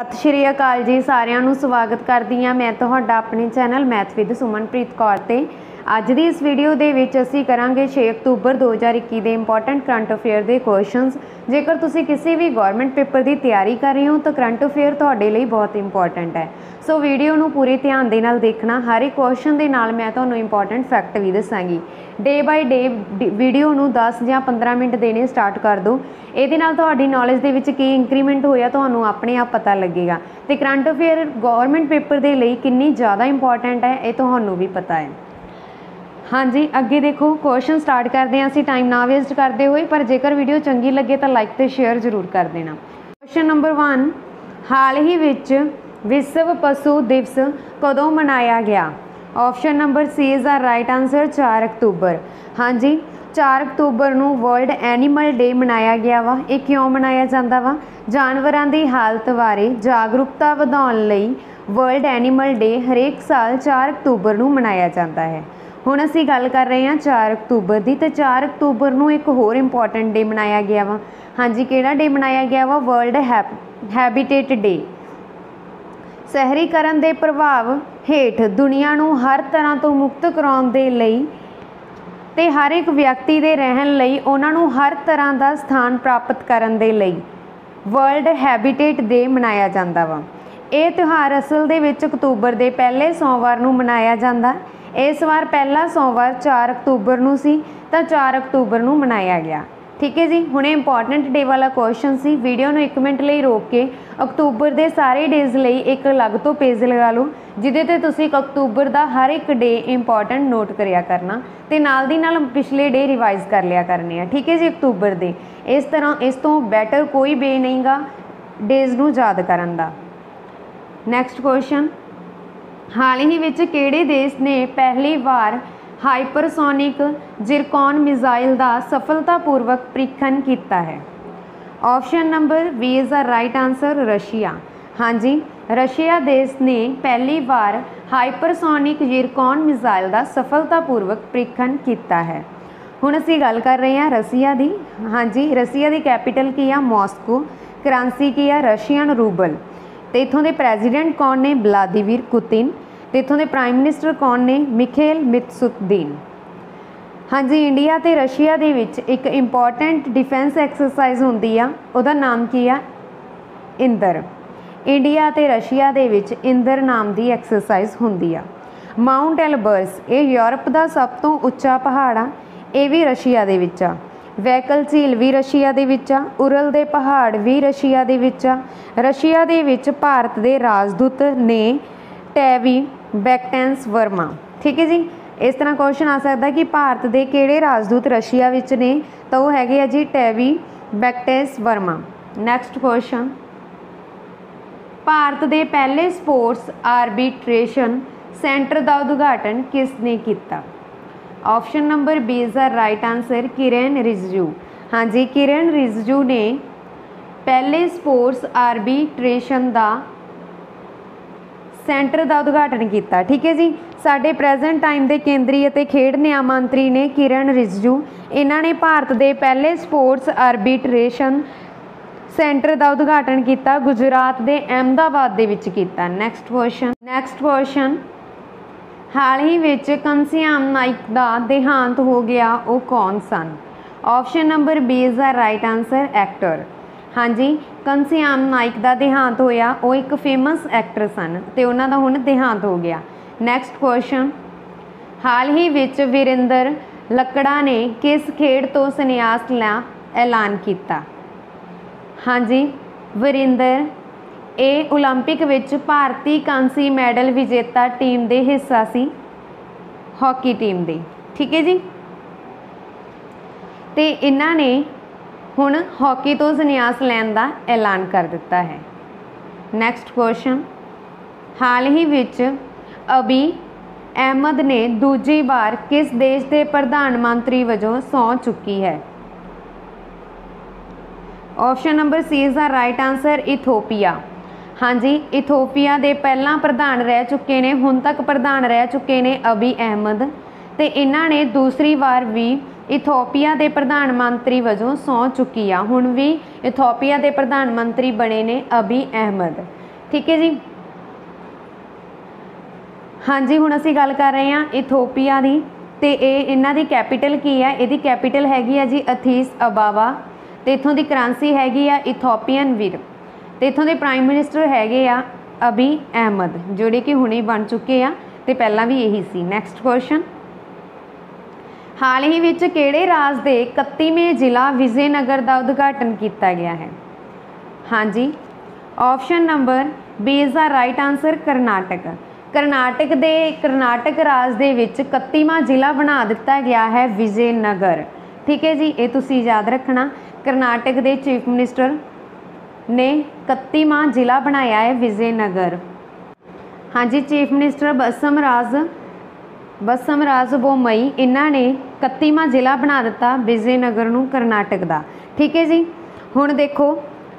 ਸਤਿ ਸ਼੍ਰੀ ਅਕਾਲ ਜੀ, ਸਾਰਿਆਂ ਨੂੰ ਸਵਾਗਤ ਕਰਦੀ ਹਾਂ ਮੈਂ ਤੁਹਾਡਾ ਆਪਣੇ channel math with Sumanpreet Kaur ਤੇ। ਅੱਜ ਦੀ ਇਸ ਵੀਡੀਓ ਦੇ ਵਿੱਚ ਅਸੀਂ ਕਰਾਂਗੇ 6 ਅਕਤੂਬਰ 2021 ਦੇ ਇੰਪੋਰਟੈਂਟ ਕਰੰਟ ਅਫੇਅਰ ਦੇ ਕੁਐਸਚਨਸ ਜੇਕਰ ਤੁਸੀਂ ਕਿਸੇ ਵੀ ਗਵਰਨਮੈਂਟ ਪੇਪਰ ਦੀ ਤਿਆਰੀ ਕਰ ਰਹੇ ਹੋ, ਤਾਂ ਕਰੰਟ ਅਫੇਅਰ ਤੁਹਾਡੇ ਲਈ ਬਹੁਤ ਇੰਪੋਰਟੈਂਟ ਹੈ। ਸੋ ਵੀਡੀਓ ਨੂੰ ਪੂਰੇ ਧਿਆਨ ਦੇ ਨਾਲ ਦੇਖਣਾ। ਹਰ ਇੱਕ ਕੁਐਸਚਨ ਦੇ ਨਾਲ ਮੈਂ ਤੁਹਾਨੂੰ ਇੰਪੋਰਟੈਂਟ ਫੈਕਟ ਵੀ ਦੱਸਾਂਗੀ। ਡੇ ਬਾਈ ਡੇ ਵੀਡੀਓ ਨੂੰ 10 ਜਾਂ 15 ਮਿੰਟ ਦੇਣੇ ਸਟਾਰਟ ਕਰ ਦਿਓ। ਇਹਦੇ ਨਾਲ ਤੁਹਾਡੀ ਨੌਲੇਜ ਦੇ ਵਿੱਚ ਕੀ ਇੰਕਰੀਮੈਂਟ ਹੋਇਆ, ਤੁਹਾਨੂੰ ਆਪਣੇ ਆਪ ਪਤਾ ਲੱਗੇਗਾ। ਤੇ ਕਰੰਟ ਅਫੇਅਰ ਗਵਰਨਮੈਂਟ ਪੇਪਰ ਦੇ ਲਈ ਕਿੰਨੀ ਜ਼ਿਆਦਾ ਇੰਪੋਰਟੈਂਟ ਹੈ, ਇਹ ਤੁਹਾਨੂੰ ਵੀ ਪਤਾ ਹੈ। ਹਾਂਜੀ, ਅੱਗੇ ਦੇਖੋ ਕੁਐਸਚਨ ਸਟਾਰਟ ਕਰਦੇ ਹਾਂ ਅਸੀਂ ਟਾਈਮ ਨਾ ਵੇਸਟ ਕਰਦੇ ਹੋਏ, ਪਰ ਜੇਕਰ ਵੀਡੀਓ ਚੰਗੀ ਲੱਗੇ ਤਾਂ ਲਾਈਕ ਤੇ ਸ਼ੇਅਰ ਜ਼ਰੂਰ ਕਰ ਦੇਣਾ। ਕੁਐਸਚਨ ਨੰਬਰ 1 ਹਾਲ ਹੀ ਵਿੱਚ ਵਿਸ਼ਵ ਪਸ਼ੂ ਦਿਵਸ ਕਦੋਂ ਮਨਾਇਆ ਗਿਆ? Option number C is the right answer 4 ਅਕਤੂਬਰ। ਹਾਂਜੀ 4 ਅਕਤੂਬਰ ਨੂੰ ਵਰਲਡ ਐਨੀਮਲ ਡੇ ਮਨਾਇਆ ਗਿਆ ਵਾ। ਇਹ ਕਿਉਂ ਮਨਾਇਆ ਜਾਂਦਾ ਵਾ? ਜਾਨਵਰਾਂ ਦੀ ਹਾਲਤ ਬਾਰੇ ਜਾਗਰੂਕਤਾ ਵਧਾਉਣ ਲਈ ਵਰਲਡ ਐਨੀਮਲ ਡੇ ਹਰੇਕ ਸਾਲ 4 ਅਕਤੂਬਰ ਨੂੰ ਮਨਾਇਆ ਜਾਂਦਾ ਹੈ। ਹੁਣ ਅਸੀਂ ਗੱਲ ਕਰ ਰਹੇ ਹਾਂ 4 ਅਕਤੂਬਰ ਦੀ ਤੇ 4 ਅਕਤੂਬਰ ਨੂੰ ਇੱਕ ਹੋਰ ਇੰਪੋਰਟੈਂਟ ਡੇ ਮਨਾਇਆ ਗਿਆ ਵਾ। ਹਾਂਜੀ, ਕਿਹੜਾ ਡੇ ਮਨਾਇਆ ਗਿਆ ਵਾ? ਵਰਲਡ ਹੈਬਿਟੇਟ ਡੇ ਸ਼ਹਿਰੀਕਰਨ ਦੇ ਪ੍ਰਭਾਵ ਹੇਠ ਦੁਨੀਆ ਨੂੰ ਹਰ ਤਰ੍ਹਾਂ ਤੋਂ ਮੁਕਤ ਕਰਾਉਣ ਦੇ ਲਈ ਤੇ ਹਰ ਇੱਕ ਵਿਅਕਤੀ ਦੇ ਰਹਿਣ ਲਈ ਉਹਨਾਂ ਨੂੰ ਹਰ ਤਰ੍ਹਾਂ ਦਾ ਸਥਾਨ ਪ੍ਰਾਪਤ ਕਰਨ ਦੇ ਲਈ ਵਰਲਡ ਹੈਬਿਟੇਟ ਡੇ ਮਨਾਇਆ ਜਾਂਦਾ ਵਾ। ਇਹ ਤਿਉਹਾਰ ਅਸਲ ਦੇ ਵਿੱਚ ਅਕਤੂਬਰ ਦੇ ਪਹਿਲੇ ਸੋਮਵਾਰ ਨੂੰ ਮਨਾਇਆ ਜਾਂਦਾ। ਇਸ ਵਾਰ ਪਹਿਲਾ ਸੋਮਵਾਰ 4 ਅਕਤੂਬਰ ਨੂੰ ਸੀ, ਤਾਂ 4 ਅਕਤੂਬਰ ਨੂੰ ਮਨਾਇਆ ਗਿਆ। ਠੀਕ ਹੈ ਜੀ? ਹੁਣੇ ਇੰਪੋਰਟੈਂਟ ਡੇ ਵਾਲਾ ਕੁਐਸਚਨ ਸੀ। ਵੀਡੀਓ ਨੂੰ 1 ਮਿੰਟ ਲਈ ਰੋਕ ਕੇ ਅਕਤੂਬਰ ਦੇ ਸਾਰੇ ਡੇਜ਼ ਲਈ ਇੱਕ ਅਲੱਗ ਤੋਂ ਪੇਜ ਲਗਾ ਲਓ, ਜਿਹਦੇ ਤੇ ਤੁਸੀਂ ਅਕਤੂਬਰ ਦਾ ਹਰ ਇੱਕ ਡੇ ਇੰਪੋਰਟੈਂਟ ਨੋਟ ਕਰਿਆ ਕਰਨਾ ਤੇ ਨਾਲ ਦੀ ਨਾਲ ਪਿਛਲੇ ਡੇ ਰਿਵਾਈਜ਼ ਕਰ ਲਿਆ ਕਰਨੇ ਆ। ਠੀਕ ਹੈ ਜੀ ਅਕਤੂਬਰ ਦੇ? ਇਸ ਤਰ੍ਹਾਂ ਇਸ ਤੋਂ ਬੈਟਰ ਕੋਈ ਵੇ ਨਹੀਂਗਾ ਡੇਜ਼ ਨੂੰ ਯਾਦ ਕਰਨ ਦਾ। ਨੈਕਸਟ ਕੁਐਸਚਨ ਹਾਲ ਹੀ ਵਿੱਚ ਕਿਹੜੇ ਦੇਸ਼ ਨੇ ਪਹਿਲੀ ਵਾਰ ਹਾਈਪਰਸੋਨਿਕ ਜ਼ਿਰਕੌਨ ਮਿਜ਼ਾਈਲ ਦਾ ਸਫਲਤਾਪੂਰਵਕ ਪ੍ਰੀਖਣ ਕੀਤਾ ਹੈ? Option number B is the right answer Russia. ਹਾਂਜੀ, ਰਸ਼ੀਆ ਦੇਸ਼ ਨੇ ਪਹਿਲੀ ਵਾਰ ਹਾਈਪਰਸੋਨਿਕ ਜ਼ਿਰਕੌਨ ਮਿਜ਼ਾਈਲ ਦਾ ਸਫਲਤਾਪੂਰਵਕ ਪ੍ਰੀਖਣ ਕੀਤਾ ਹੈ। ਹੁਣ ਅਸੀਂ ਗੱਲ ਕਰ ਰਹੇ ਹਾਂ ਰਸ਼ੀਆ ਦੀ। ਹਾਂਜੀ, ਰਸ਼ੀਆ ਦੀ ਕੈਪੀਟਲ ਕੀ ਆ? ਮਾਸਕੋ। ਕਰੰਸੀ ਕੀ ਆ? Russian rouble. ਤੇ ਇਥੋਂ ਦੇ ਪ੍ਰੈਜ਼ੀਡੈਂਟ ਕੌਣ ਨੇ? Vladimir Putin. ਤੇ ਇਥੋਂ ਦੇ ਪ੍ਰਾਈਮ ਮਿਨਿਸਟਰ ਕੌਣ ਨੇ? ਮਿਖੇਲ ਮਿਤਸੁਕਦੀਨ ਹਾਂਜੀ, ਇੰਡੀਆ ਤੇ ਰਸ਼ੀਆ ਦੇ ਵਿੱਚ ਇੱਕ ਇੰਪੋਰਟੈਂਟ ਡਿਫੈਂਸ ਐਕਸਰਸਾਈਜ਼ ਹੁੰਦੀ ਆ। ਉਹਦਾ ਨਾਮ ਕੀ ਆ? ਇੰਦਰ। ਇੰਡੀਆ ਤੇ ਰਸ਼ੀਆ ਦੇ ਵਿੱਚ ਇੰਦਰ ਨਾਮ ਦੀ ਐਕਸਰਸਾਈਜ਼ ਹੁੰਦੀ ਆ। ਮਾਉਂਟ ਐਲਬਰਸ ਇਹ ਯੂਰਪ ਦਾ ਸਭ ਤੋਂ ਉੱਚਾ ਪਹਾੜ ਆ। ਇਹ ਵੀ ਰਸ਼ੀਆ ਦੇ ਵਿੱਚ ਆ। ਵੈਕਲ ਝੀਲ ਵੀ ਰਸ਼ੀਆ ਦੇ ਵਿੱਚ ਆ, ਉਰਲ ਦੇ ਪਹਾੜ ਵੀ ਰਸ਼ੀਆ ਦੇ ਵਿੱਚ ਆ। ਰਸ਼ੀਆ ਦੇ ਵਿੱਚ ਭਾਰਤ ਦੇ ਰਾਜਦੂਤ ਨੇ ਟੈਵੀ ਬੈਕਟੈਂਸ ਵਰਮਾ ਠੀਕ ਹੈ ਜੀ? ਇਸ ਤਰ੍ਹਾਂ ਕੁਐਸਚਨ ਆ ਸਕਦਾ ਕਿ ਭਾਰਤ ਦੇ ਕਿਹੜੇ ਰਾਜਦੂਤ ਰਸ਼ੀਆ ਵਿੱਚ ਨੇ? ਤਾਂ ਉਹ ਹੈਗੇ ਆ ਜੀ ਟੈਵੀ ਬੈਕਟੈਂਸ ਵਰਮਾ ਨੈਕਸਟ ਕੁਐਸਚਨ ਭਾਰਤ ਦੇ ਪਹਿਲੇ ਸਪੋਰਟਸ ਆਰਬਿਟ੍ਰੇਸ਼ਨ ਸੈਂਟਰ ਦਾ ਉਦਘਾਟਨ ਕਿਸ ਨੇ ਕੀਤਾ? Option number B is the right answer Kiren Rijiju ਹਾਂਜੀ ਕਿਰਨ ਰਿਜਜੂ ਨੇ ਪਹਿਲੇ ਸਪੋਰਟਸ ਆਰਬਿਟ੍ਰੇਸ਼ਨ ਦਾ ਸੈਂਟਰ ਦਾ ਉਦਘਾਟਨ ਕੀਤਾ। ਠੀਕ ਹੈ ਜੀ? ਸਾਡੇ ਪ੍ਰੈਜ਼ੈਂਟ ਟਾਈਮ ਦੇ ਕੇਂਦਰੀ ਅਤੇ ਖੇਡ ਨਿਆਂ ਮੰਤਰੀ ਨੇ ਕਿਰਨ ਰਿਜਜੂ ਇਹਨਾਂ ਨੇ ਭਾਰਤ ਦੇ ਪਹਿਲੇ ਸਪੋਰਟਸ ਆਰਬਿਟ੍ਰੇਸ਼ਨ ਸੈਂਟਰ ਦਾ ਉਦਘਾਟਨ ਕੀਤਾ। ਗੁਜਰਾਤ ਦੇ ਅਹਿਮਦਾਬਾਦ ਦੇ ਵਿੱਚ ਕੀਤਾ। ਨੈਕਸਟ ਕੁਐਸਚਨ ਨੈਕਸਟ ਕੁਐਸਚਨ ਹਾਲ ਹੀ ਵਿੱਚ ਕੰਸਿਆਮ ਨਾਇਕ ਦਾ ਦੇਹਾਂਤ ਹੋ ਗਿਆ, ਉਹ ਕੌਣ ਸਨ? Option number B is the right answer actor ਹਾਂਜੀ ਕੰਸਿਆਮ ਨਾਇਕ ਦਾ ਦੇਹਾਂਤ ਹੋਇਆ, ਉਹ ਇੱਕ ਫੇਮਸ ਐਕਟਰ ਸਨ ਤੇ ਉਹਨਾਂ ਦਾ ਹੁਣ ਦੇਹਾਂਤ ਹੋ ਗਿਆ। ਨੈਕਸਟ ਕੁਐਸਚਨ ਹਾਲ ਹੀ ਵਿੱਚ ਵਿਰਿੰਦਰ ਲੱਕੜਾ ਨੇ ਕਿਸ ਖੇਡ ਤੋਂ ਸੰਨਿਆਸ ਲਿਆ ਐਲਾਨ ਕੀਤਾ? ਹਾਂਜੀ, ਵਰਿੰਦਰ ਇਹ 올림픽 ਵਿੱਚ ਭਾਰਤੀ ਕਾਂਸੀ ਮੈਡਲ ਵਿਜੇਤਾ ਟੀਮ ਦੇ ਹਿੱਸਾ ਸੀ ਹਾਕੀ ਟੀਮ ਦੇ ਠੀਕ ਹੈ ਜੀ ਤੇ ਇਹਨਾਂ ਨੇ ਹੁਣ ਹਾਕੀ ਤੋਂ ਸੰਨਿਆਸ ਲੈਣ ਦਾ ਐਲਾਨ ਕਰ ਦਿੱਤਾ ਹੈ ਨੈਕਸਟ ਕੁਐਸਚਨ ਹਾਲ ਹੀ ਵਿੱਚ ਅਬੀ ਅਹਿਮਦ ਨੇ ਦੂਜੀ ਵਾਰ ਕਿਸ ਦੇਸ਼ ਦੇ ਪ੍ਰਧਾਨ ਮੰਤਰੀ ਵਜੋਂ ਸੌਂ ਚੁੱਕੀ ਹੈ option number C is the right answer Ethiopia ਹਾਂਜੀ, ਇਥੋਪੀਆ ਦੇ ਪਹਿਲਾਂ ਪ੍ਰਧਾਨ ਰਹਿ ਚੁੱਕੇ ਨੇ, ਹੁਣ ਤੱਕ ਪ੍ਰਧਾਨ ਰਹਿ ਚੁੱਕੇ ਨੇ ਅਬੀ ਅਹਿਮਦ। ਤੇ ਇਹਨਾਂ ਨੇ ਦੂਸਰੀ ਵਾਰ ਵੀ ਇਥੋਪੀਆ ਦੇ ਪ੍ਰਧਾਨ ਮੰਤਰੀ ਵਜੋਂ ਸਹੁੰ ਚੁੱਕੀ ਆ। ਹੁਣ ਵੀ ਇਥੋਪੀਆ ਦੇ ਪ੍ਰਧਾਨ ਮੰਤਰੀ ਬਣੇ ਨੇ ਅਬੀ ਅਹਿਮਦ। ਠੀਕ ਹੈ ਜੀ? ਹਾਂਜੀ, ਹੁਣ ਅਸੀਂ ਗੱਲ ਕਰ ਰਹੇ ਹਾਂ ਇਥੋਪੀਆ ਦੀ। ਤੇ ਇਹ ਇਹਨਾਂ ਦੀ ਕੈਪੀਟਲ ਕੀ ਹੈ? ਇਹਦੀ ਕੈਪੀਟਲ ਹੈਗੀ ਆ ਜੀ ਅਥੀਸ ਅਬਾਵਾ। ਤੇ ਇਥੋਂ ਦੀ ਕਰੰਸੀ ਹੈਗੀ ਆ ਇਥੋਪੀਅਨ ਵੀਰ। ਤੇ ਇਥੋਂ ਦੇ ਪ੍ਰਾਈਮ ਮਿਨਿਸਟਰ ਹੈਗੇ ਆ ਅਬੀ ਅਹਿਮਦ, ਜਿਹੜੇ ਕਿ ਹੁਣੇ ਬਣ ਚੁੱਕੇ ਆ ਤੇ ਪਹਿਲਾਂ ਵੀ ਇਹੀ ਸੀ। ਨੈਕਸਟ ਕੁਐਸਚਨ ਹਾਲ ਹੀ ਵਿੱਚ ਕਿਹੜੇ ਰਾਜ ਦੇ 31ਵੇਂ ਜ਼ਿਲ੍ਹਾ ਵਿਜੇਨਗਰ ਦਾ ਉਦਘਾਟਨ ਕੀਤਾ ਗਿਆ ਹੈ? ਹਾਂਜੀ option number B is the right answer Karnataka Karnataka ਦੇ ਕਰਨਾਟਕ ਰਾਜ ਦੇ ਵਿੱਚ 31ਵਾਂ ਜ਼ਿਲ੍ਹਾ ਬਣਾ ਦਿੱਤਾ ਗਿਆ ਹੈ ਵਿਜੇਨਗਰ। ਠੀਕ ਹੈ ਜੀ, ਇਹ ਤੁਸੀਂ ਯਾਦ ਰੱਖਣਾ। ਕਰਨਾਟਕ ਦੇ ਚੀਫ ਮਿਨਿਸਟਰ ਨੇ 31ਵਾਂ ਜ਼ਿਲ੍ਹਾ ਬਣਾਇਆ ਹੈ ਵਿਜੇਨਗਰ। ਹਾਂਜੀ, ਚੀਫ ਮਿਨਿਸਟਰ ਬਸਮ ਰਾਜ ਬਸਮ ਰਾਜ ਬੋਮਈ, ਇਹਨਾਂ ਨੇ 31ਵਾਂ ਜ਼ਿਲ੍ਹਾ ਬਣਾ ਦਿੱਤਾ ਵਿਜੇਨਗਰ ਨੂੰ ਕਰਨਾਟਕ ਦਾ। ਠੀਕ ਹੈ ਜੀ? ਹੁਣ ਦੇਖੋ,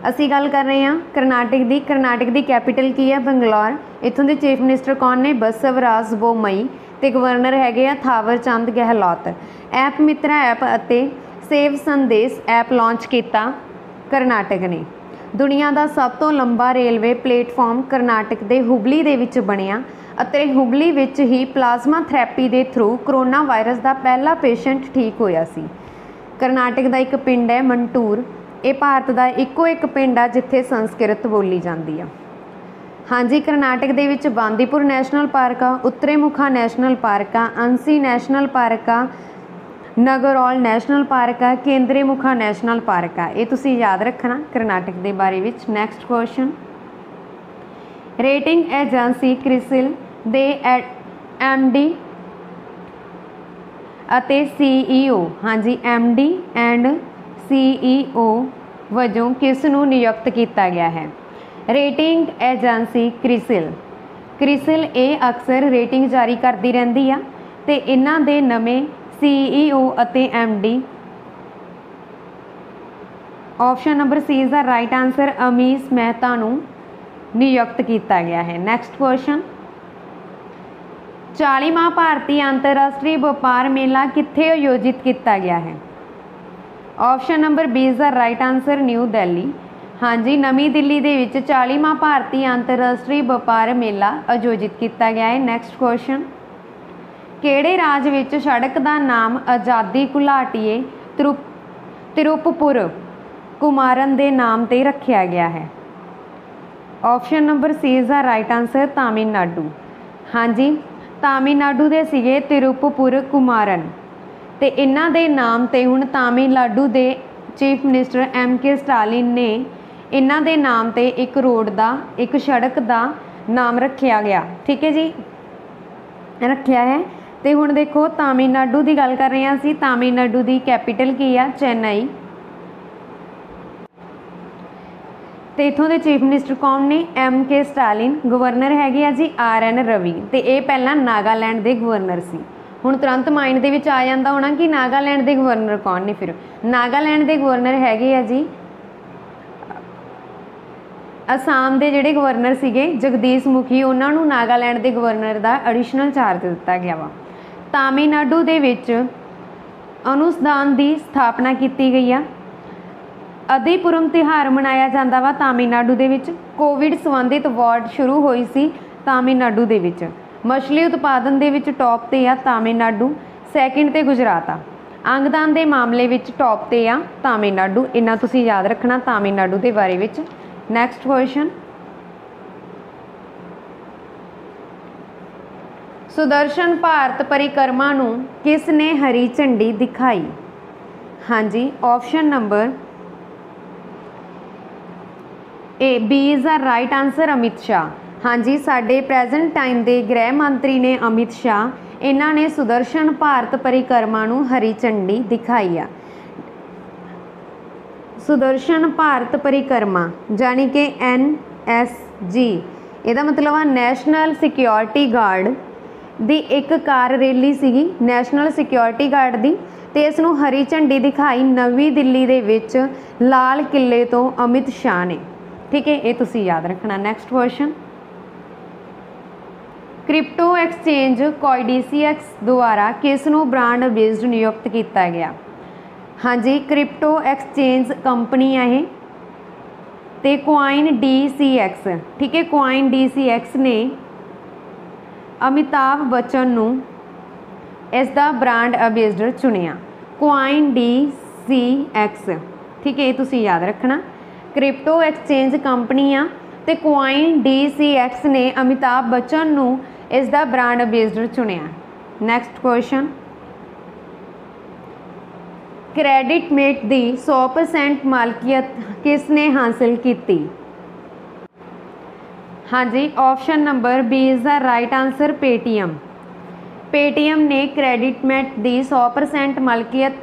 ਅਸੀਂ ਗੱਲ ਕਰ ਰਹੇ ਹਾਂ ਕਰਨਾਟਕ ਦੀ। ਕਰਨਾਟਕ ਦੀ ਕੈਪੀਟਲ ਕੀ ਹੈ? ਬੰਗਲੌਰ। ਇੱਥੋਂ ਦੇ ਚੀਫ ਮਿਨਿਸਟਰ ਕੌਣ ਨੇ? ਬਸਵਰਾਜ ਬੋਮਈ ਤੇ ਗਵਰਨਰ ਹੈਗੇ ਆ ਥਾਵਰ ਚੰਦ ਗਹਿਲੋਤ। ਐਪ ਮਿੱਤਰਾ ਐਪ ਅਤੇ ਸੇਵ ਸੰਦੇਸ਼ ਐਪ ਲਾਂਚ ਕੀਤਾ ਕਰਨਾਟਕ ਨੇ। ਦੁਨੀਆ ਦਾ ਸਭ ਤੋਂ ਲੰਬਾ ਰੇਲਵੇ ਪਲੇਟਫਾਰਮ ਕਰਨਾਟਕ ਦੇ ਹੁਬਲੀ ਦੇ ਵਿੱਚ ਬਣਿਆ ਅਤੇ ਹੁਬਲੀ ਵਿੱਚ ਹੀ ਪਲਾਜ਼ਮਾ ਥੈਰੇਪੀ ਦੇ ਥਰੂ ਕਰੋਨਾ ਵਾਇਰਸ ਦਾ ਪਹਿਲਾ ਪੇਸ਼ੈਂਟ ਠੀਕ ਹੋਇਆ ਸੀ। ਕਰਨਾਟਕ ਦਾ ਇੱਕ ਪਿੰਡ ਹੈ ਮੰਟੂਰ। ਇਹ ਭਾਰਤ ਦਾ ਇੱਕੋ ਇੱਕ ਪਿੰਡ ਆ ਜਿੱਥੇ ਸੰਸਕ੍ਰਿਤ ਬੋਲੀ ਜਾਂਦੀ ਆ। ਹਾਂਜੀ, ਕਰਨਾਟਕ ਦੇ ਵਿੱਚ ਬਾਂਦੀਪੁਰ ਨੈਸ਼ਨਲ ਪਾਰਕ ਆ ਉੱਤਰੇਮੁਖਾ ਨੈਸ਼ਨਲ ਪਾਰਕ ਆ, ਅੰਸੀ ਨੈਸ਼ਨਲ ਪਾਰਕ ਆ ਨਗਰੋਲ ਨੈਸ਼ਨਲ ਪਾਰਕ ਆ, ਕੇਂਦਰੀ ਮੁਖਾ ਨੈਸ਼ਨਲ ਪਾਰਕ ਆ। ਇਹ ਤੁਸੀਂ ਯਾਦ ਰੱਖਣਾ ਕਰਨਾਟਕ ਦੇ ਬਾਰੇ ਵਿੱਚ। Next question rating agency CRISIL ਦੇ ਐਮਡੀ ਅਤੇ ਸੀਈਓ ਹਾਂਜੀ ਐਮਡੀ ਐਂਡ ਸੀਈਓ ਵਜੋਂ ਕਿਸ ਨੂੰ ਨਿਯੁਕਤ ਕੀਤਾ ਗਿਆ ਹੈ? Rating agency CRISIL. ਕ੍ਰਿਸਿਲ ਇਹ ਅਕਸਰ ਰੇਟਿੰਗ ਜਾਰੀ ਕਰਦੀ ਰਹਿੰਦੀ ਆ ਤੇ ਇਹਨਾਂ ਦੇ ਨਵੇਂ ਸੀਈਓ ਅਤੇ MD option number C is the right answer Amish Mehta ਨੂੰ ਨਿਯੁਕਤ ਕੀਤਾ ਗਿਆ ਹੈ। ਨੈਕਸਟ ਕੁਐਸਚਨ 40ਵਾਂ ਭਾਰਤੀ ਅੰਤਰਰਾਸ਼ਟਰੀ ਵਪਾਰ ਮੇਲਾ ਕਿੱਥੇ ਆਯੋਜਿਤ ਕੀਤਾ ਗਿਆ ਹੈ? Option number B is the right answer new Delhi ਹਾਂਜੀ, ਨਵੀਂ ਦਿੱਲੀ ਦੇ ਵਿੱਚ 40ਵਾਂ ਭਾਰਤੀ ਅੰਤਰਰਾਸ਼ਟਰੀ ਵਪਾਰ ਮੇਲਾ ਆਯੋਜਿਤ ਕੀਤਾ ਗਿਆ ਹੈ। ਨੈਕਸਟ ਕੁਐਸਚਨ ਕਿਹੜੇ ਰਾਜ ਵਿੱਚ ਸੜਕ ਦਾ ਨਾਮ ਆਜ਼ਾਦੀ ਘੁਲਾਟੀਏ ਤਿਰੁਪ, ਤਿਰੂਪਪੁਰ ਕੁਮਾਰਨ ਦੇ ਨਾਮ ਤੇ ਰੱਖਿਆ ਗਿਆ ਹੈ? Option number C is the right answer Tamil Nadu. ਹਾਂਜੀ, ਤਾਮਿਲਨਾਡੂ ਦੇ ਸੀਗੇ ਤਿਰੂਪਪੁਰ ਕੁਮਾਰਨ। ਤੇ ਇਹਨਾਂ ਦੇ ਨਾਮ ਤੇ ਹੁਣ ਤਾਮਿਲਨਾਡੂ ਦੇ chief minister M K Stalin ਨੇ ਇਹਨਾਂ ਦੇ ਨਾਮ ਤੇ ਇੱਕ ਰੋਡ ਦਾ, ਇੱਕ ਸੜਕ ਦਾ ਨਾਮ ਰੱਖਿਆ ਗਿਆ। ਠੀਕ ਹੈ ਜੀ? ਰੱਖਿਆ ਹੈ। ਤੇ ਹੁਣ ਦੇਖੋ ਤਾਮਿਲਨਾਡੂ ਦੀ ਗੱਲ ਕਰ ਰਹੇ ਹਾਂ ਅਸੀਂ। ਤਾਮਿਲਨਾਡੂ ਦੀ ਕੈਪੀਟਲ ਕੀ ਆ? ਚੇਨਈ। ਤੇ ਇਥੋਂ ਦੇ ਚੀਫ ਮਿਨਿਸਟਰ ਕੌਣ ਨੇ? M K Stalin. ਗਵਰਨਰ ਹੈਗੇ ਆ ਜੀ ਆਰ ਐਨ ਰਵੀ। ਤੇ ਇਹ ਪਹਿਲਾਂ ਨਾਗਾਲੈਂਡ ਦੇ ਗਵਰਨਰ ਸੀ। ਹੁਣ ਤੁਰੰਤ ਮਾਈਂਡ ਦੇ ਵਿੱਚ ਆ ਜਾਂਦਾ ਹੋਣਾ ਕਿ ਨਾਗਾਲੈਂਡ ਦੇ ਗਵਰਨਰ ਕੌਣ ਨੇ ਫਿਰ। ਨਾਗਾਲੈਂਡ ਦੇ ਗਵਰਨਰ ਹੈਗੇ ਆ ਜੀ ਅਸਾਮ ਦੇ ਜਿਹੜੇ ਗਵਰਨਰ ਸੀਗੇ, ਜਗਦੀਸ਼ ਮੁਖੀ, ਉਹਨਾਂ ਨੂੰ ਨਾਗਾਲੈਂਡ ਦੇ ਗਵਰਨਰ ਦਾ ਐਡੀਸ਼ਨਲ ਚਾਰਜ ਦਿੱਤਾ ਗਿਆ ਵਾ। ਤਾਮਿਲਨਾਡੂ ਦੇ ਵਿੱਚ ਅਨੁਸਦਾਨ ਦੀ ਸਥਾਪਨਾ ਕੀਤੀ ਗਈ ਆ। ਅਦੀਪੁਰਮ ਤਿਹਾਰ ਮਨਾਇਆ ਜਾਂਦਾ ਵਾ ਤਾਮਿਲਨਾਡੂ ਦੇ ਵਿੱਚ। ਕੋਵਿਡ ਸੰਬੰਧਿਤ ਵਾਰਡ ਸ਼ੁਰੂ ਹੋਈ ਸੀ ਤਾਮਿਲਨਾਡੂ ਦੇ ਵਿੱਚ। ਮਛਲੀ ਉਤਪਾਦਨ ਦੇ ਵਿੱਚ ਟੌਪ ਤੇ ਆ ਤਾਮਿਲਨਾਡੂ ਸੈਕਿੰਡ ਤੇ ਗੁਜਰਾਤ ਆ। ਅੰਗਦਾਨ ਦੇ ਮਾਮਲੇ ਵਿੱਚ ਟੌਪ ਤੇ ਆ ਤਾਮਿਲਨਾਡੂ। ਇਹਨਾਂ ਤੁਸੀਂ ਯਾਦ ਰੱਖਣਾ ਤਾਮਿਲਨਾਡੂ ਦੇ ਬਾਰੇ ਵਿੱਚ। ਨੈਕਸਟ ਕੁਐਸਚਨ ਸੁਦਰਸ਼ਨ ਭਾਰਤ ਪਰਿਕਰਮਾ ਨੂੰ ਕਿਸ ਨੇ ਹਰੀ ਝੰਡੀ ਦਿਖਾਈ? ਹਾਂਜੀ option number A B is a right answer Amit Shah ਹਾਂਜੀ, ਸਾਡੇ ਪ੍ਰੈਜ਼ੈਂਟ ਟਾਈਮ ਦੇ ਗ੍ਰਹਿ ਮੰਤਰੀ ਨੇ ਅਮਿਤ ਸ਼ਾਹ ਇਹਨਾਂ ਨੇ ਸੁਦਰਸ਼ਨ ਭਾਰਤ ਪਰਿਕਰਮਾ ਨੂੰ ਹਰੀ ਝੰਡੀ ਦਿਖਾਈ ਆ। ਸੁਦਰਸ਼ਨ ਭਾਰਤ ਪਰਿਕਰਮਾ ਜਾਨੀ ਕਿ ਐਨ ਐਸ ਜੀ ਇਹਦਾ ਮਤਲਬ ਆ ਨੈਸ਼ਨਲ ਸਿਕਿਉਰਿਟੀ ਗਾਰਡ ਦੀ ਇੱਕ ਕਾਰ ਰੈਲੀ ਸੀਗੀ ਨੈਸ਼ਨਲ ਸਿਕਿਉਰਿਟੀ ਗਾਰਡ ਦੀ ਤੇ ਇਸ ਨੂੰ ਹਰੀ ਝੰਡੀ ਦਿਖਾਈ ਨਵੀਂ ਦਿੱਲੀ ਦੇ ਵਿੱਚ ਲਾਲ ਕਿਲੇ ਤੋਂ ਅਮਿਤ ਸ਼ਾਹ ਨੇ। ਠੀਕ ਹੈ, ਇਹ ਤੁਸੀਂ ਯਾਦ ਰੱਖਣਾ। Next question crypto exchange CoinDCX ਦੁਆਰਾ ਕਿਸ ਨੂੰ ਬ੍ਰਾਂਡ ਬੇਸਡ ਨਿਯੁਕਤ ਕੀਤਾ ਗਿਆ? ਹਾਂਜੀ ਕ੍ਰਿਪਟੋ ਐਕਸਚੇਂਜ ਕੰਪਨੀ ਹੈ ਇਹ ਤੇ ਕੁਆਈਨ DCX ਠੀਕ ਹੈ ਕੁਆਈਨ DCX ਨੇ ਅਮਿਤਾਭ ਬੱਚਨ ਨੂੰ ਇਸ ਦਾ ਬ੍ਰਾਂਡ ਐਂਬੈਸਡਰ ਚੁਣਿਆ। ਕੁਆਇਨ ਡੀ ਸੀ ਐਕਸ ਠੀਕ ਹੈ, ਇਹ ਤੁਸੀਂ ਯਾਦ ਰੱਖਣਾ। ਕ੍ਰਿਪਟੋ ਐਕਸਚੇਂਜ ਕੰਪਨੀ ਆ ਤੇ ਸੀ ਐਕਸ ਨੇ ਅਮਿਤਾਭ ਬੱਚਨ ਨੂੰ ਇਸ ਦਾ ਬ੍ਰਾਂਡ ਐਂਬੈਸਡਰ ਚੁਣਿਆ। ਨੈਕਸਟ ਕੁਐਸਚਨ ਕ੍ਰੈਡਿਟਮੇਟ ਦੀ 100% ਮਾਲਕੀਅਤ ਕਿਸ ਨੇ ਹਾਸਲ ਕੀਤੀ? ਹਾਂਜੀ option number B is the right answer Paytm. Paytm ਨੇ ਕ੍ਰੈਡਿਟਮੇਟ ਦੀ 100% ਮਲਕੀਅਤ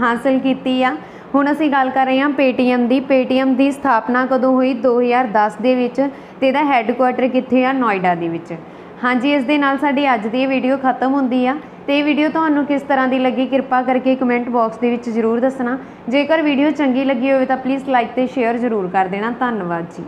ਹਾਸਲ ਕੀਤੀ ਆ। ਹੁਣ ਅਸੀਂ ਗੱਲ ਕਰ ਰਹੇ ਹਾਂ Paytm ਦੀ। Paytm ਦੀ ਸਥਾਪਨਾ ਕਦੋਂ ਹੋਈ? 2010 ਦੇ ਵਿੱਚ ਤੇ ਇਹਦਾ ਹੈੱਡਕੁਆਟਰ ਕਿੱਥੇ ਆ? ਨੋਇਡਾ ਦੇ ਵਿੱਚ। ਹਾਂਜੀ, ਇਸ ਦੇ ਨਾਲ ਸਾਡੀ ਅੱਜ ਦੀ ਇਹ ਵੀਡੀਓ ਖਤਮ ਹੁੰਦੀ ਆ। ਤੇ ਇਹ ਵੀਡੀਓ ਤੁਹਾਨੂੰ ਕਿਸ ਤਰ੍ਹਾਂ ਦੀ ਲੱਗੀ? ਕਿਰਪਾ ਕਰਕੇ ਕਮੈਂਟ ਬਾਕਸ ਦੇ ਵਿੱਚ ਜ਼ਰੂਰ ਦੱਸਣਾ। ਜੇਕਰ ਵੀਡੀਓ ਚੰਗੀ ਲੱਗੀ ਹੋਵੇ ਤਾਂ ਪਲੀਜ਼ ਲਾਈਕ ਤੇ ਸ਼ੇਅਰ ਜ਼ਰੂਰ ਕਰ ਦੇਣਾ। ਧੰਨਵਾਦ ਜੀ।